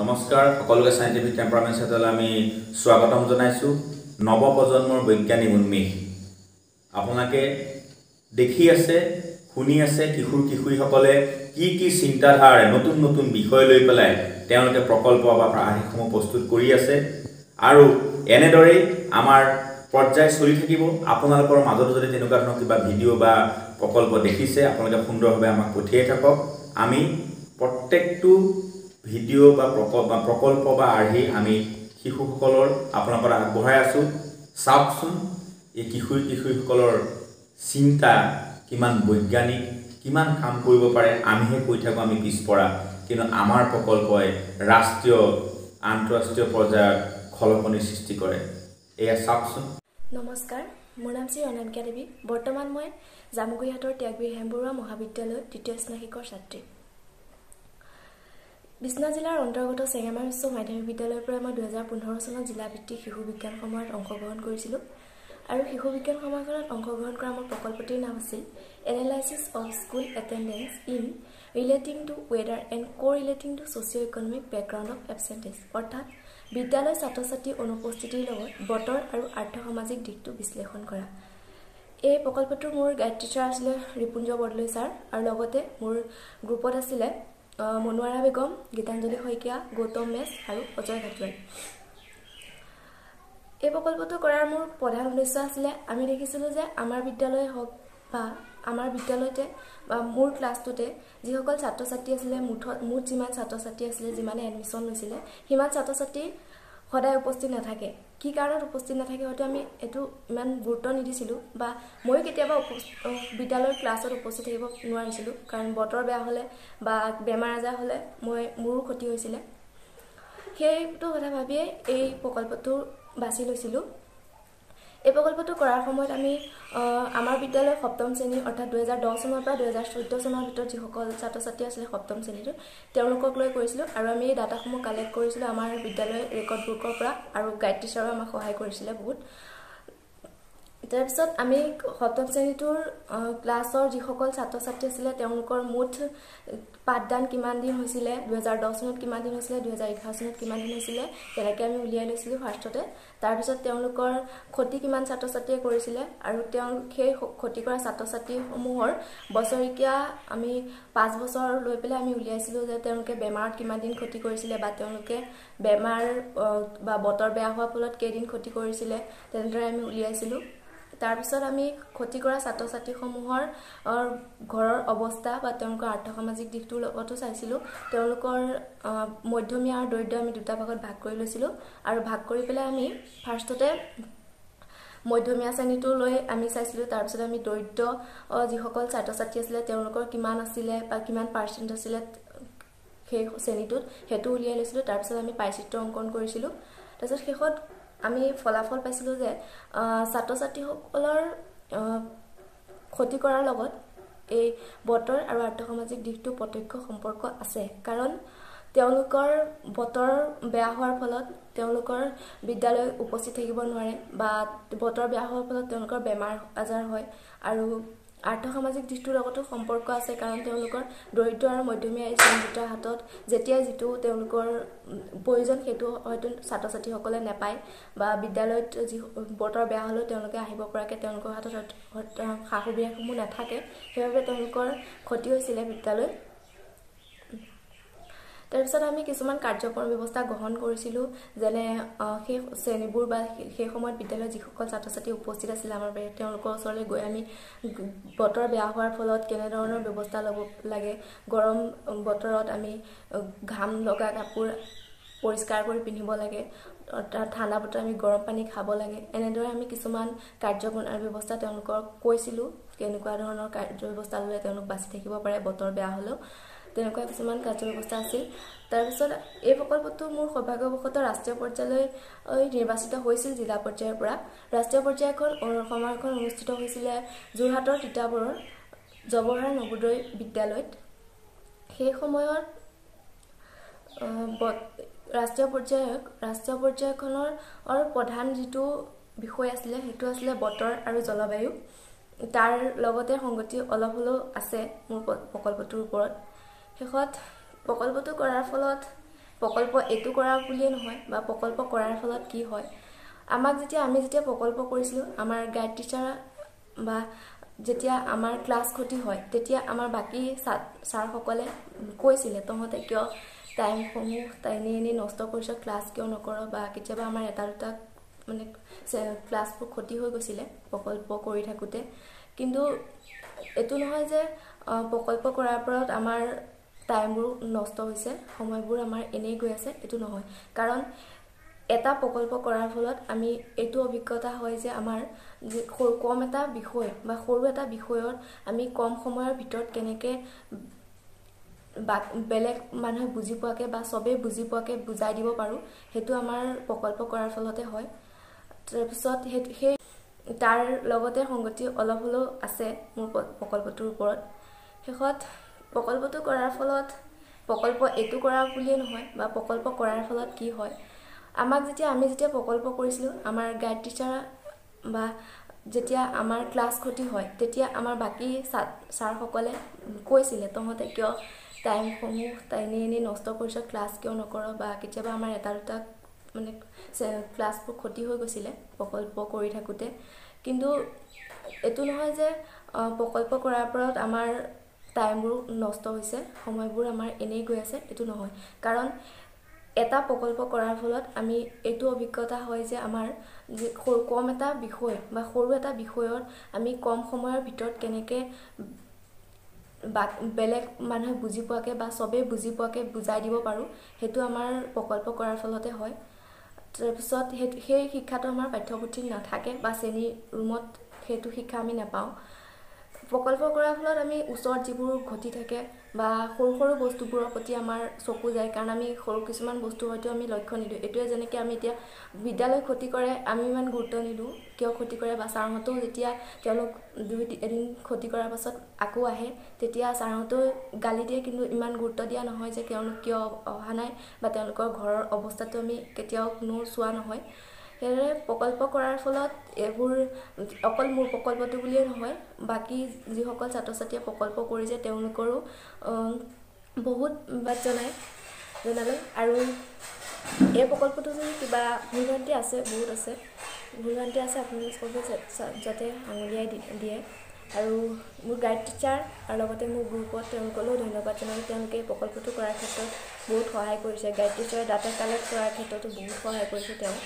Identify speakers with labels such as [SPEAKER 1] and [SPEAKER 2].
[SPEAKER 1] নমস্কাৰ সকলোকে চাইণ্টিফিক টেম্পাৰমেণ্ট চেনেললৈ আমি স্বাগতম জনাইছোঁ। নৱপ্ৰজন্মৰ বৈজ্ঞানিক উন্মেষ। আপোনালোকে দেখি আছে শুনি আছে কিশোৰ কিশোৰীসকলে কি কি চিন্তাধাৰাৰে নতুন নতুন বিষয় লৈ পেলাই তেওঁলোকে প্ৰকল্প বা প্ৰাসিকসমূহ প্ৰস্তুত কৰি আছে। আৰু এনেদৰেই আমাৰ পৰ্যায় চলি থাকিব। আপোনালোকৰ মাজতো যদি তেনেকুৱা ধৰণৰ কিবা ভিডিঅ' বা প্ৰকল্প দেখিছে আপোনালোকে সুন্দৰভাৱে আমাক পঠিয়াই থাকক। আমি প্ৰত্যেকটো ভিডিঅ' বা প্ৰকল্প বা আৰ্হি আমি শিশুসকলৰ আপোনালোকৰ আগবঢ়াই আছোঁ। চাওকচোন এই কিশোৰ কিশোৰীসকলৰ চিন্তা কিমান বৈজ্ঞানিক কিমান কাম কৰিব পাৰে আমিহে কৈ থাকোঁ আমি পিছপৰা কিন্তু আমাৰ প্ৰকল্পই ৰাষ্ট্ৰীয় আন্তঃৰাষ্ট্ৰীয় পৰ্যায়ত খলকনিৰ সৃষ্টি কৰে। এয়া চাওকচোন
[SPEAKER 2] নমস্কাৰ মোৰ নাম শ্ৰী অনামিকা দেৱী। বৰ্তমান মই জামুগুৰিহাটৰ ত্যাগবীৰ হেমবৰুৱা মহাবিদ্যালয়ত দ্বিতীয় স্নাতিকৰ ছাত্ৰী। বিশ্বনাথ জিলাৰ অন্তৰ্গত চেঙেমাৰ উচ্চ মাধ্যমিক বিদ্যালয়ৰ পৰা মই দুহেজাৰ পোন্ধৰ চনত জিলাভিত্তিক শিশু বিজ্ঞান সমাৰোহত অংশগ্ৰহণ কৰিছিলোঁ। আৰু শিশু বিজ্ঞান সমাৰোহত অংশগ্ৰহণ কৰা মোৰ প্ৰকল্পটিৰ নাম আছিল analysis of school attendance in relating to weather and correlating to socio' economic background of absentees অৰ্থাৎ বিদ্যালয় ছাত্ৰ ছাত্ৰীৰ অনুপস্থিতিৰ লগত বতৰ আৰু আৰ্থ সামাজিক দিশটো বিশ্লেষণ কৰা। এই প্ৰকল্পটোৰ মোৰ গাইড টিচাৰ আছিলে ৰিপুঞ্জ বৰদলৈ ছাৰ আৰু লগতে মোৰ গ্ৰুপত আছিলে মনোৱাৰা বেগম গীতাঞ্জলি শইকীয়া গৌতম মেছ আৰু অজয় ঘাটুৱাই এই প্ৰকল্পটো কৰাৰ মোৰ প্ৰধান উদ্দেশ্য আছিলে আমি দেখিছিলোঁ যে আমাৰ বিদ্যালয়ে হওক বা আমাৰ বিদ্যালয়তে বা মোৰ ক্লাছটোতে যিসকল ছাত্ৰ ছাত্ৰী আছিলে মুঠত মুঠ যিমান ছাত্ৰ ছাত্ৰী আছিলে যিমানে এডমিশ্যন লৈছিলে সিমান ছাত্ৰ ছাত্ৰী সদায় উপস্থিত নাথাকে। কি কাৰণত উপস্থিত নাথাকে হয়তো আমি এইটো ইমান গুৰুত্ব নিদিছিলোঁ বা ময়ো কেতিয়াবা বিদ্যালয়ৰ ক্লাছত উপস্থিত থাকিব নোৱাৰিছিলোঁ। কাৰণ বতৰ বেয়া হ'লে বা বেমাৰ আজাৰ হ'লে মই মোৰো ক্ষতি হৈছিলে। সেইটো কথা ভাবিয়ে এই প্ৰকল্পটো বাছি লৈছিলোঁ। এই প্ৰকল্পটো কৰাৰ সময়ত আমি আমাৰ বিদ্যালয়ৰ সপ্তম শ্ৰেণী অৰ্থাৎ দুহেজাৰ দহ চনৰ পৰা দুহেজাৰ চৈধ্য চনৰ ভিতৰত যিসকল ছাত্ৰ ছাত্ৰী আছিলে সপ্তম শ্ৰেণীটো তেওঁলোকক লৈ কৰিছিলোঁ আৰু আমি এই ডাটাসমূহ কালেক্ট কৰিছিলোঁ আমাৰ বিদ্যালয়ৰ ৰেকৰ্ড বুকৰ পৰা আৰু গাইড টিচাৰেও আমাক সহায় কৰিছিলে বহুত। তাৰপিছত আমি সপ্তম শ্ৰেণীটোৰ ক্লাছৰ যিসকল ছাত্ৰ ছাত্ৰী আছিলে তেওঁলোকৰ মুঠ পাঠদান কিমান দিন হৈছিলে? দুহেজাৰ দহ চনত কিমান দিন হৈছিলে? দুহেজাৰ এঘাৰ চনত কিমান দিন হৈছিলে? তেনেকৈ আমি উলিয়াই লৈছিলোঁ ফাৰ্ষ্টতে। তাৰপিছত তেওঁলোকৰ ক্ষতি কিমান ছাত্ৰ ছাত্ৰীয়ে কৰিছিলে? আৰু তেওঁ সেই ক্ষতি কৰা ছাত্ৰ ছাত্ৰীসমূহৰ বছৰেকীয়া আমি পাঁচ বছৰ লৈ পেলাই আমি উলিয়াইছিলোঁ যে তেওঁলোকে বেমাৰত কিমান দিন ক্ষতি কৰিছিলে বা তেওঁলোকে বেমাৰ বা বতৰ বেয়া হোৱাৰ ফলত কেইদিন ক্ষতি কৰিছিলে তেনেদৰে আমি উলিয়াইছিলোঁ। তাৰপিছত আমি ক্ষতি কৰা ছাত্ৰ ছাত্ৰীসমূহৰ ঘৰৰ অৱস্থা বা তেওঁলোকৰ আৰ্থসামাজিক দিশটোৰ লগতো চাইছিলোঁ। তেওঁলোকৰ মধ্যমীয়া আৰু দৰিদ্ৰ আমি দুটা ভাগত ভাগ কৰি লৈছিলোঁ। আৰু ভাগ কৰি পেলাই আমি ফাৰ্ষ্টতে মধ্যমীয়া শ্ৰেণীটো লৈ আমি চাইছিলোঁ। তাৰপিছত আমি দৰিদ্ৰ যিসকল ছাত্ৰ ছাত্ৰী আছিলে তেওঁলোকৰ কিমান আছিলে বা কিমান পাৰ্চেণ্ট আছিলে সেই শ্ৰেণীটোত সেইটো উলিয়াই লৈছিলোঁ। তাৰপিছত আমি পাইচিত্ৰ অংকন কৰিছিলোঁ। তাৰপিছত শেষত আমি ফলাফল পাইছিলোঁ যে ছাত্ৰ ছাত্ৰীসকলৰ ক্ষতি কৰাৰ লগত এই বতৰ আৰু আৰ্থসামাজিক দিশটো প্ৰত্যক্ষ সম্পৰ্ক আছে। কাৰণ তেওঁলোকৰ বতৰ বেয়া হোৱাৰ ফলত তেওঁলোকৰ বিদ্যালয় উপস্থিত থাকিব নোৱাৰে বা বতৰ বেয়া হোৱাৰ ফলত তেওঁলোকৰ বেমাৰ আজাৰ হয় আৰু আৰ্থসামাজিক দিশটোৰ লগতো সম্পৰ্ক আছে কাৰণ তেওঁলোকৰ দৰিদ্ৰ আৰু মধ্যমীয়া শ্ৰেণী দুটাৰ হাতত যেতিয়াই যিটো তেওঁলোকৰ প্ৰয়োজন সেইটো হয়তো ছাত্ৰ ছাত্ৰীসকলে নাপায় বা বিদ্যালয়ত যি বতৰ বেয়া হ'লেও তেওঁলোকে আহিব পৰাকৈ তেওঁলোকৰ হাতত সা সুবিধাসমূহ নাথাকে সেইবাবে তেওঁলোকৰ ক্ষতি হৈছিলে বিদ্যালয় তাৰপিছত আমি কিছুমান কাৰ্যক্ৰম ব্যৱস্থা গ্ৰহণ কৰিছিলোঁ যেনে সেই শ্ৰেণীবোৰ বা সেই সময়ত বিদ্যালয়ত যিসকল ছাত্ৰ ছাত্ৰী উপস্থিত আছিলে আমাৰ তেওঁলোকৰ ওচৰলৈ গৈ আমি বতৰ বেয়া হোৱাৰ ফলত কেনেধৰণৰ ব্যৱস্থা ল'ব লাগে গৰম বতৰত আমি ঘাম লগা কাপোৰ পৰিষ্কাৰ কৰি পিন্ধিব লাগে ঠাণ্ডা বতৰত আমি গৰম পানী খাব লাগে এনেদৰে আমি কিছুমান কাৰ্যক্ৰম ব্যৱস্থা তেওঁলোকক কৈছিলোঁ কেনেকুৱা ধৰণৰ কাৰ্য ব্যৱস্থা ল'লে তেওঁলোক বাচি থাকিব পাৰে বতৰ বেয়া হ'লেও। তেনেকুৱা কিছুমান কাৰ্য ব্যৱস্থা আছিল। তাৰপিছত এই প্ৰকল্পটো মোৰ সৌভাগ্যবশতঃ ৰাষ্ট্ৰীয় পৰ্যায়লৈ নিৰ্বাচিত হৈছিল জিলা পৰ্যায়ৰ পৰা। ৰাষ্ট্ৰীয় পৰ্যায়খন সমাৰোহখন অনুষ্ঠিত হৈছিলে যোৰহাটৰ তিতাবৰৰ জৱাহৰ নৱোদয় বিদ্যালয়ত। সেই সময়ত ৰাষ্ট্ৰীয় পৰ্যায়ক ৰাষ্ট্ৰীয় পৰ্যায়খনৰ প্ৰধান যিটো বিষয় আছিলে সেইটো আছিলে বতৰ আৰু জলবায়ু। তাৰ লগতে সংগতি অলপ হ'লেও আছে মোৰ প্ৰকল্পটোৰ ওপৰত। শেষত প্ৰকল্পটো কৰাৰ ফলত প্ৰকল্প এইটো কৰা বুলিয়ে নহয় বা প্ৰকল্প কৰাৰ ফলত কি হয়। আমাক যেতিয়া আমি যেতিয়া প্ৰকল্প কৰিছিলোঁ আমাৰ গাইড টিচাৰ বা যেতিয়া আমাৰ ক্লাছ ক্ষতি হয় তেতিয়া আমাৰ বাকী ছাৰসকলে কৈছিলে তহঁতে কিয় টাইমসমূহ এনেই এনেই নষ্ট কৰিছ ক্লাছ কিয় নকৰ? বা কেতিয়াবা আমাৰ এটা দুটা মানে ক্লাছবোৰ ক্ষতি হৈ গৈছিলে প্ৰকল্প কৰি থাকোঁতে। কিন্তু এইটো নহয় যে প্ৰকল্প কৰাৰ ওপৰত আমাৰ টাইমবোৰ নষ্ট হৈছে সময়বোৰ আমাৰ এনেই গৈ আছে এইটো নহয়। কাৰণ এটা প্ৰকল্প কৰাৰ ফলত আমি এইটো অভিজ্ঞতা হয় যে আমাৰ সৰু কম এটা বিষয় বা সৰু এটা বিষয়ত আমি কম সময়ৰ ভিতৰত কেনেকৈ বা বেলেগ মানুহে বুজি পোৱাকৈ বা চবেই বুজি পোৱাকৈ বুজাই দিব পাৰোঁ সেইটো আমাৰ প্ৰকল্প কৰাৰ ফলতে হয়। তাৰপিছত সেই সেই তাৰ লগতে সংগতি অলপ হ'লেও আছে মোৰ প্ৰকল্পটোৰ ওপৰত। শেষত প্ৰকল্পটো কৰাৰ ফলত প্ৰকল্প এইটো কৰা বুলিয়ে নহয় বা প্ৰকল্প কৰাৰ ফলত কি হয় আমাক যেতিয়া আমি যেতিয়া প্ৰকল্প কৰিছিলোঁ আমাৰ গাইড টিচাৰ বা যেতিয়া আমাৰ ক্লাছ ক্ষতি হয় তেতিয়া আমাৰ বাকী ছাৰসকলে কৈছিলে তহঁতে কিয় টাইমসমূহ এনেই এনেই নষ্ট কৰিছ ক্লাছ কিয় নকৰ? বা কেতিয়াবা আমাৰ এটা দুটা মানে ক্লাছবোৰ ক্ষতি হৈ গৈছিলে প্ৰকল্প কৰি থাকোঁতে। কিন্তু এইটো নহয় যে প্ৰকল্প কৰাৰ ওপৰত আমাৰ টাইমবোৰ নষ্ট হৈছে সময়বোৰ আমাৰ এনেই গৈ আছে এইটো নহয়। কাৰণ এটা প্ৰকল্প কৰাৰ ফলত আমি এইটো অভিজ্ঞতা হয় যে আমাৰ যে সৰু কম এটা বিষয় বা সৰু এটা বিষয়ত আমি কম সময়ৰ ভিতৰত কেনেকৈ বা বেলেগ মানুহে বুজি পোৱাকৈ বা চবেই বুজি পোৱাকৈ বুজাই দিব পাৰোঁ সেইটো আমাৰ প্ৰকল্প কৰাৰ ফলতে হয়। তাৰপিছত সেই সেই শিক্ষাটো আমাৰ পাঠ্যপুথিত নাথাকে বা শ্ৰেণী ৰুমত সেইটো শিক্ষা আমি নাপাওঁ। প্ৰকল্প কৰাৰ ফলত আমি ওচৰত যিবোৰ ঘটি থাকে বা সৰু সৰু বস্তুবোৰৰ প্ৰতি আমাৰ চকু যায় কাৰণ আমি সৰু কিছুমান বস্তু হয়তো আমি লক্ষ্য নিদিওঁ। এইটোৱে যেনেকৈ আমি এতিয়া বিদ্যালয় ক্ষতি কৰে আমি ইমান গুৰুত্ব নিদিওঁ কিয় ক্ষতি কৰে বা ছাৰহঁতেও যেতিয়া তেওঁলোক দুই এদিন ক্ষতি কৰাৰ পাছত আকৌ আহে তেতিয়া ছাৰহঁতেও গালি দিয়ে কিন্তু ইমান গুৰুত্ব দিয়া নহয় যে তেওঁলোক কিয় অহা নাই বা তেওঁলোকৰ ঘৰৰ অৱস্থাটো আমি কেতিয়াও কোনো চোৱা নহয়। সেইদৰে প্ৰকল্প কৰাৰ ফলত এইবোৰ অকল মোৰ প্ৰকল্পটো বুলিয়েই নহয় বাকী যিসকল ছাত্ৰ ছাত্ৰীয়ে প্ৰকল্প কৰিছে তেওঁলোকৰো বহুত বাদ জনায় জনালে। আৰু এই প্ৰকল্পটো যদি কিবা ভুল ভ্ৰান্তি আছে বহুত আছে ভুল ভ্ৰান্তি আছে আপোনালোকে যাতে আঙুলিয়াই দিয়ে। আৰু মোৰ গাইড টিচাৰ আৰু লগতে মোৰ গ্ৰুপত তেওঁলোকলৈও ধন্যবাদ জনালোঁ। তেওঁলোকে এই প্ৰকল্পটো কৰাৰ ক্ষেত্ৰত বহুত সহায় কৰিছে। গাইড টিচাৰে ডাটা কালেক্ট কৰাৰ ক্ষেত্ৰতো বহুত সহায় কৰিছে তেওঁ।